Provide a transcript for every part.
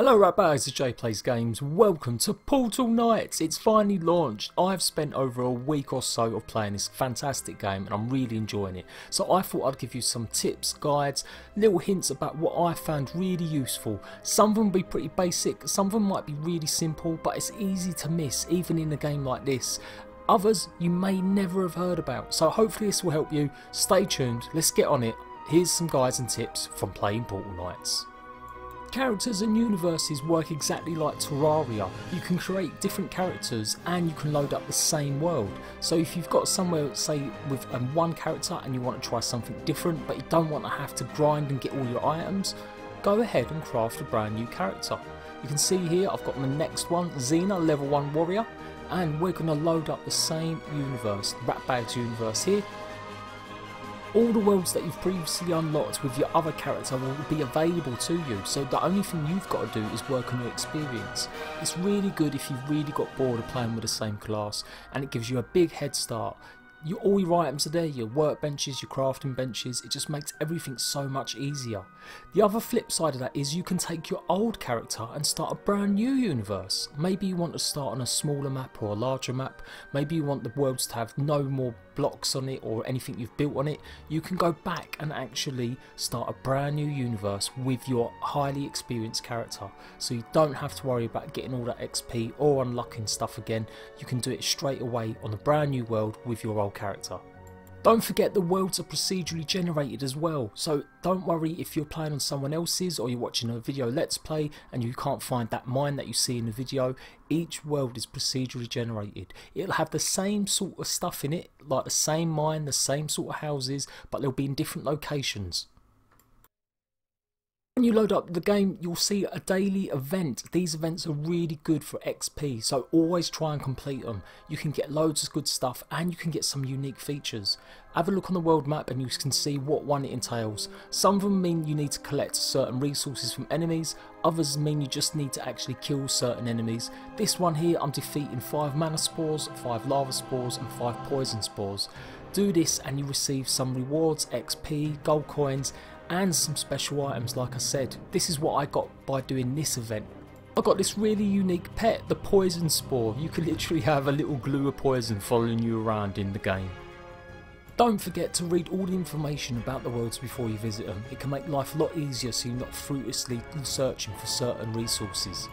Hello Ratbags, it's Jade Plays Games. Welcome to Portal Knights. It's finally launched. I've spent over a week or so of playing this fantastic game and I'm really enjoying it. So I thought I'd give you some tips, guides, little hints about what I found really useful. Some of them be pretty basic, some of them might be really simple, but it's easy to miss even in a game like this. Others you may never have heard about. So hopefully this will help you. Stay tuned, let's get on it. Here's some guides and tips from playing Portal Knights. Characters and universes work exactly like Terraria. You can create different characters and you can load up the same world. So if you've got somewhere, say, with um, one character and you want to try something different, but you don't want to have to grind and get all your items, go ahead and craft a brand new character. You can see here I've got the next one, Xena, level 1 warrior, and we're going to load up the same universe, Ratbag's universe here, all the worlds that you've previously unlocked with your other character will be available to you, so the only thing you've got to do is work on your experience. It's really good if you've really got bored of playing with the same class, and it gives you a big head start. Your, all your items are there, your workbenches, your crafting benches, it just makes everything so much easier. The other flip side of that is you can take your old character and start a brand new universe. Maybe you want to start on a smaller map or a larger map, maybe you want the worlds to have no more blocks on it or anything you've built on it. You can go back and actually start a brand new universe with your highly experienced character. So you don't have to worry about getting all that XP or unlocking stuff again. You can do it straight away on a brand new world with your old character. Don't forget the worlds are procedurally generated as well, so don't worry if you're playing on someone else's or you're watching a video let's play and you can't find that mine that you see in the video, each world is procedurally generated. It'll have the same sort of stuff in it, like the same mine, the same sort of houses, but they'll be in different locations. When you load up the game, you'll see a daily event. These events are really good for XP, so always try and complete them. You can get loads of good stuff and you can get some unique features. Have a look on the world map and you can see what one it entails. Some of them mean you need to collect certain resources from enemies, others mean you just need to actually kill certain enemies. This one here, I'm defeating 5 mana spores, 5 lava spores and 5 poison spores. Do this and you receive some rewards, XP, gold coins and some special items like I said. This is what I got by doing this event. I got this really unique pet, the poison spore. You can literally have a little glue of poison following you around in the game. Don't forget to read all the information about the worlds before you visit them. It can make life a lot easier so you're not fruitlessly searching for certain resources.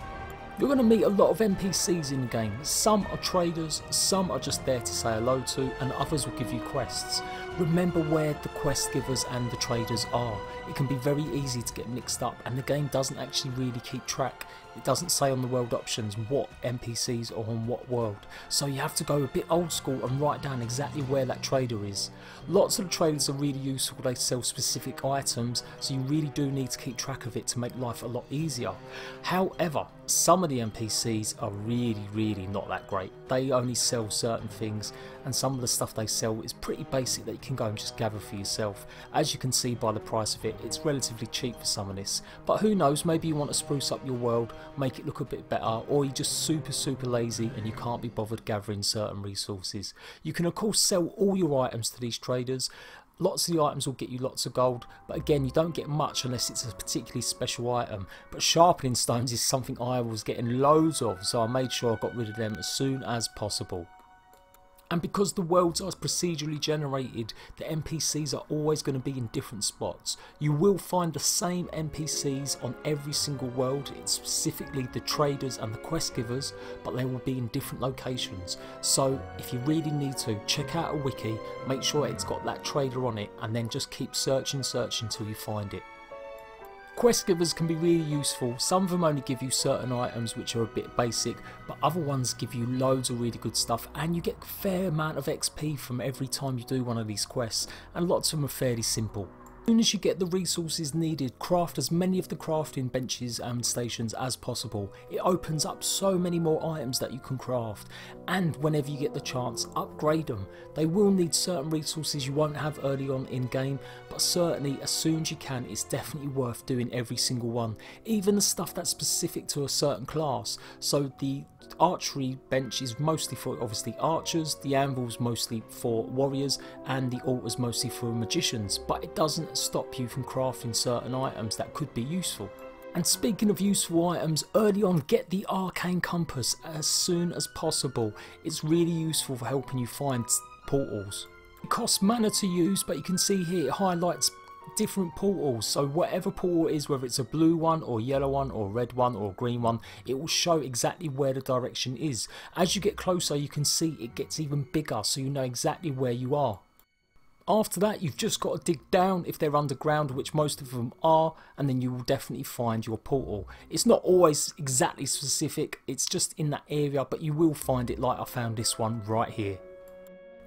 You're going to meet a lot of NPCs in the game. Some are traders, some are just there to say hello to, and others will give you quests. Remember where the quest givers and the traders are. It can be very easy to get mixed up, and the game doesn't actually really keep track. It doesn't say on the world options what NPCs are on what world, so you have to go a bit old school and write down exactly where that trader is. Lots of the traders are really useful, they sell specific items, so you really do need to keep track of it to make life a lot easier. However, some of the NPCs are really, really not that great. They only sell certain things, and some of the stuff they sell is pretty basic that you can go and just gather for yourself. As you can see by the price of it, it's relatively cheap for some of this. But who knows, maybe you want to spruce up your world, make it look a bit better, or you're just super, super lazy and you can't be bothered gathering certain resources. You can, of course, sell all your items to these traders. Lots of the items will get you lots of gold, but again, you don't get much unless it's a particularly special item. But sharpening stones is something I was getting loads of, so I made sure I got rid of them as soon as possible. And because the worlds are procedurally generated, the NPCs are always going to be in different spots. You will find the same NPCs on every single world, specifically the traders and the quest givers, but they will be in different locations. So if you really need to, check out a wiki, make sure it's got that trader on it, and then just keep searching, searching until you find it. Quest givers can be really useful, some of them only give you certain items which are a bit basic, but other ones give you loads of really good stuff and you get a fair amount of XP from every time you do one of these quests and lots of them are fairly simple soon as you get the resources needed, craft as many of the crafting benches and stations as possible. It opens up so many more items that you can craft and whenever you get the chance, upgrade them. They will need certain resources you won't have early on in game, but certainly as soon as you can, it's definitely worth doing every single one. Even the stuff that's specific to a certain class. So the archery bench is mostly for obviously archers, the anvil's mostly for warriors, and the altar's mostly for magicians, but it doesn't stop you from crafting certain items that could be useful. And speaking of useful items, early on get the Arcane Compass as soon as possible. It's really useful for helping you find portals. It costs mana to use but you can see here it highlights different portals. So whatever portal is whether it's a blue one or yellow one or red one or green one it will show exactly where the direction is. As you get closer you can see it gets even bigger so you know exactly where you are. After that you've just got to dig down if they're underground which most of them are and then you will definitely find your portal. It's not always exactly specific it's just in that area but you will find it like I found this one right here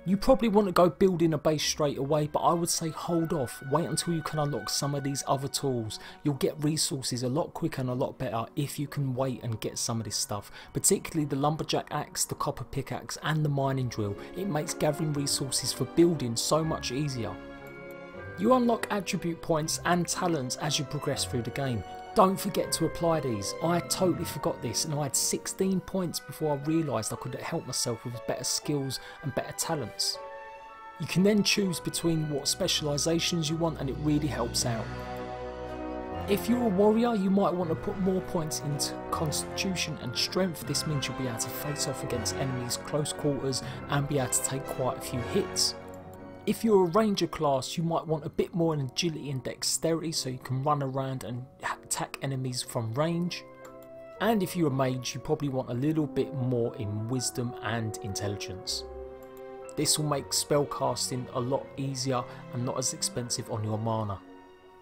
you probably want to go building a base straight away, but I would say hold off, wait until you can unlock some of these other tools. You'll get resources a lot quicker and a lot better if you can wait and get some of this stuff, particularly the lumberjack axe, the copper pickaxe and the mining drill. It makes gathering resources for building so much easier. You unlock attribute points and talents as you progress through the game. Don't forget to apply these. I totally forgot this and I had 16 points before I realised I could help myself with better skills and better talents. You can then choose between what specialisations you want and it really helps out. If you're a warrior, you might want to put more points into constitution and strength. This means you'll be able to face off against enemies close quarters and be able to take quite a few hits. If you're a ranger class you might want a bit more in agility and dexterity so you can run around and attack enemies from range. And if you're a mage you probably want a little bit more in wisdom and intelligence. This will make spellcasting a lot easier and not as expensive on your mana.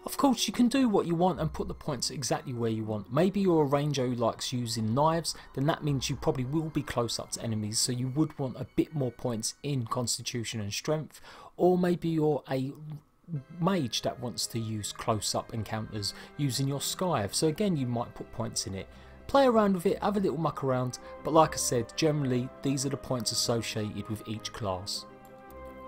Of course you can do what you want and put the points exactly where you want. Maybe you're a ranger who likes using knives, then that means you probably will be close up to enemies so you would want a bit more points in constitution and strength or maybe you're a mage that wants to use close-up encounters using your scythe. So again you might put points in it. Play around with it have a little muck around. But like I said generally these are the points associated with each class.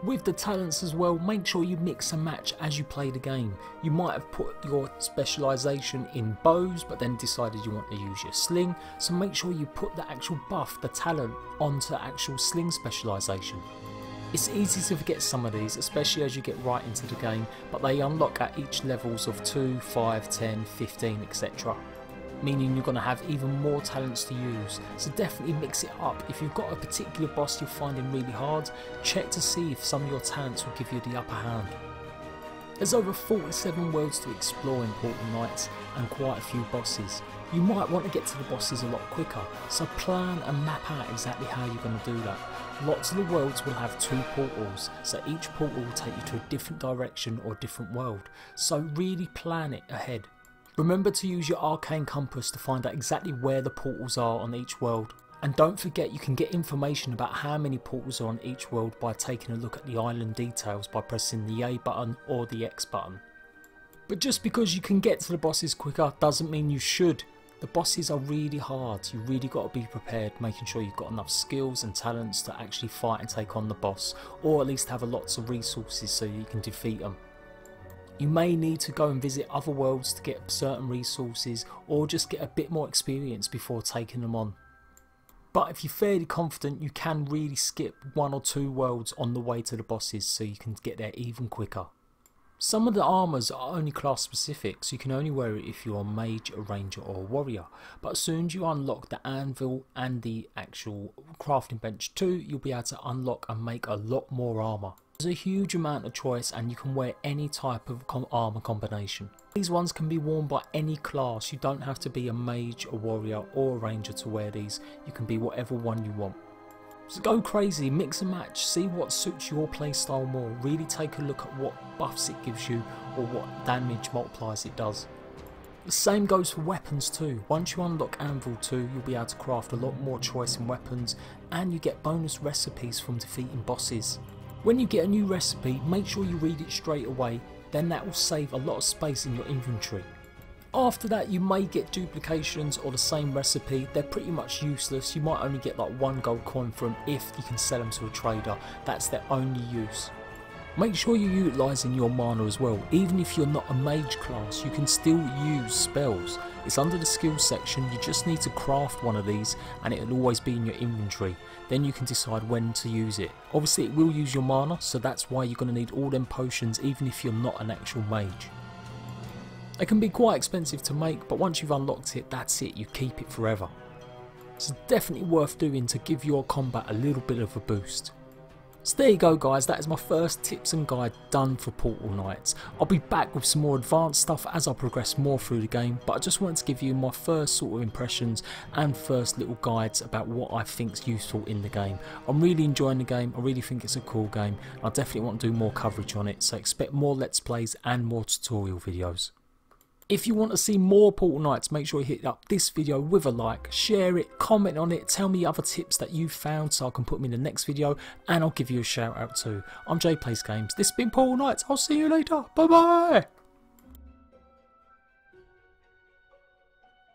With the talents as well, make sure you mix and match as you play the game. You might have put your specialisation in bows but then decided you want to use your sling, so make sure you put the actual buff, the talent, onto actual sling specialisation. It's easy to forget some of these, especially as you get right into the game, but they unlock at each levels of 2, 5, 10, 15, etc. Meaning you're going to have even more talents to use, so definitely mix it up. If you've got a particular boss you're finding really hard, check to see if some of your talents will give you the upper hand. There's over 47 worlds to explore in Portal Knights and quite a few bosses. You might want to get to the bosses a lot quicker, so plan and map out exactly how you're going to do that. Lots of the worlds will have two portals, so each portal will take you to a different direction or different world, so really plan it ahead. Remember to use your arcane compass to find out exactly where the portals are on each world. And don't forget you can get information about how many portals are on each world by taking a look at the island details by pressing the A button or the X button. But just because you can get to the bosses quicker doesn't mean you should. The bosses are really hard, you really got to be prepared, making sure you've got enough skills and talents to actually fight and take on the boss, or at least have lots of resources so you can defeat them. You may need to go and visit other worlds to get certain resources, or just get a bit more experience before taking them on. But if you're fairly confident, you can really skip one or two worlds on the way to the bosses so you can get there even quicker. Some of the armours are only class specific, so you can only wear it if you're a mage, a ranger or a warrior. But as soon as you unlock the anvil and the actual crafting bench too, you'll be able to unlock and make a lot more armour. There's a huge amount of choice and you can wear any type of com armour combination. These ones can be worn by any class, you don't have to be a mage, a warrior or a ranger to wear these, you can be whatever one you want. So go crazy, mix and match, see what suits your playstyle more, really take a look at what buffs it gives you or what damage multipliers it does. The same goes for weapons too, once you unlock Anvil 2 you'll be able to craft a lot more choice in weapons and you get bonus recipes from defeating bosses. When you get a new recipe make sure you read it straight away. Then that will save a lot of space in your inventory. After that you may get duplications or the same recipe, they're pretty much useless, you might only get like one gold coin from if. You can sell them to a trader, that's their only use. Make sure you're utilising your mana as well, even if you're not a mage class you can still use spells. It's under the skills section, you just need to craft one of these and it'll always be in your inventory. Then you can decide when to use it. Obviously it will use your mana so that's why you're going to need all them potions even if you're not an actual mage. They can be quite expensive to make, but once you've unlocked it, that's it, you keep it forever. It's definitely worth doing to give your combat a little bit of a boost. So there you go guys, that is my first tips and guide done for Portal Knights. I'll be back with some more advanced stuff as I progress more through the game, but I just wanted to give you my first sort of impressions and first little guides about what I think is useful in the game. I'm really enjoying the game, I really think it's a cool game, I definitely want to do more coverage on it, so expect more Let's Plays and more tutorial videos. If you want to see more Portal Knights, make sure you hit up this video with a like, share it, comment on it, tell me other tips that you've found so I can put them in the next video and I'll give you a shout out too. I'm Jade Plays Games, this has been Portal Knights, I'll see you later, bye bye!